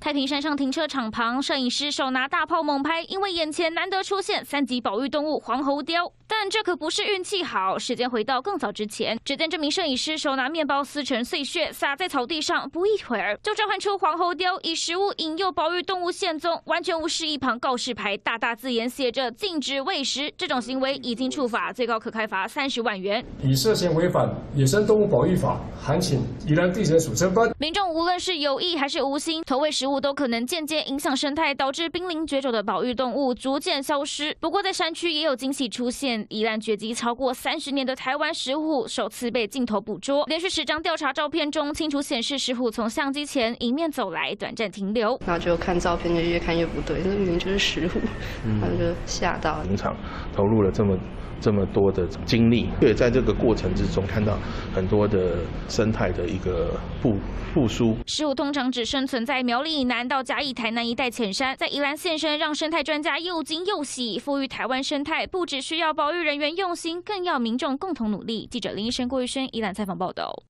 太平山上停车场旁，摄影师手拿大炮猛拍，因为眼前难得出现三级保育动物黄喉貂。但这可不是运气好。时间回到更早之前，只见这名摄影师手拿面包撕成碎屑，撒在草地上，不一会儿就召唤出黄喉貂，以食物引诱保育动物现踪，完全无视一旁告示牌，大大字眼写着禁止喂食。这种行为已经触法，最高可开罚三十万元。以涉嫌违反野生动物保育法，函请宜兰地检署侦办。民众无论是有意还是无心投喂食物，都可能间接影响生态，导致濒临绝种的保育动物逐渐消失。不过在山区也有惊喜出现。宜兰绝迹超过三十年的台湾石虎首次被镜头捕捉，连续十张调查照片中清楚显示石虎从相机前迎面走来，短暂停留。然后就看照片就越看越不对，这明明就是石虎，然后就吓到。农场投入了这么。这么多的精力，也在这个过程之中看到很多的生态的一个复复苏。石虎通常只生存在苗栗以南到嘉义、台南一带浅山，在宜兰现身，让生态专家又惊又喜。富裕台湾生态，不只需要保育人员用心，更要民众共同努力。记者林医生、郭玉生，宜兰采访报道。